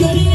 Jenny.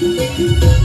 Música